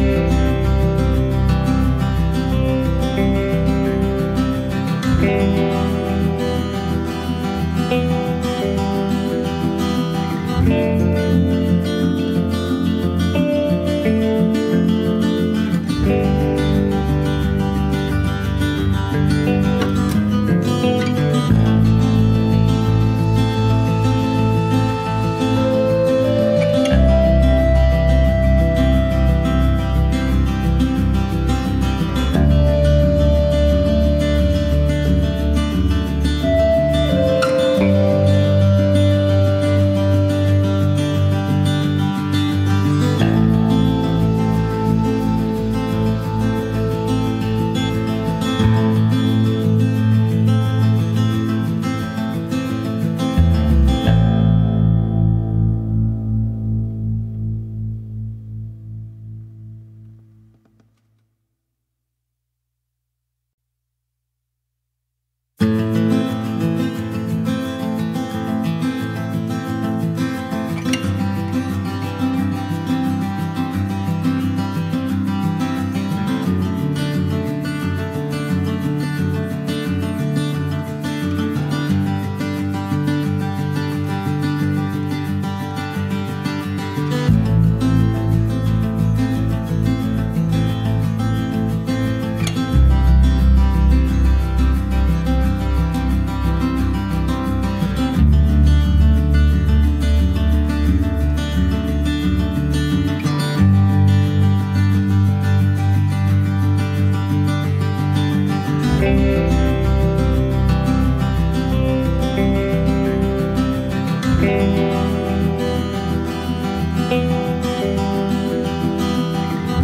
Bye.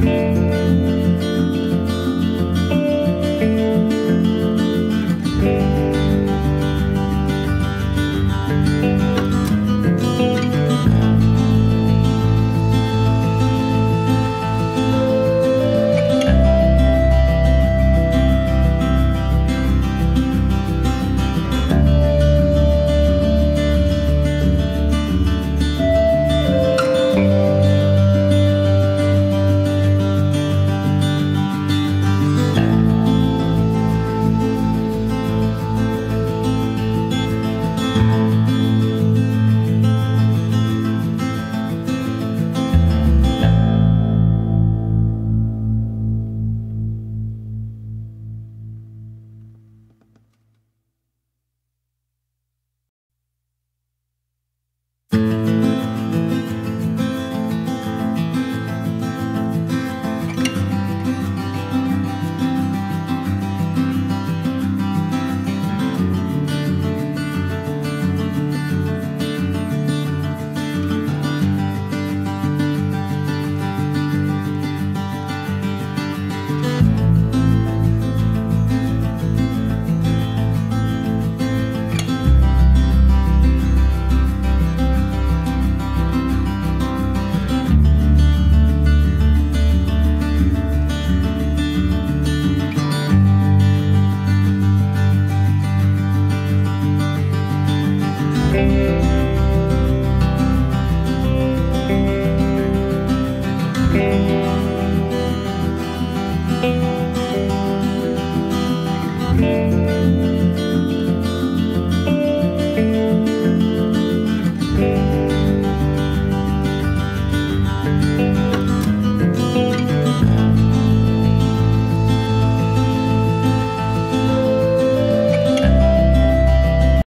Música Música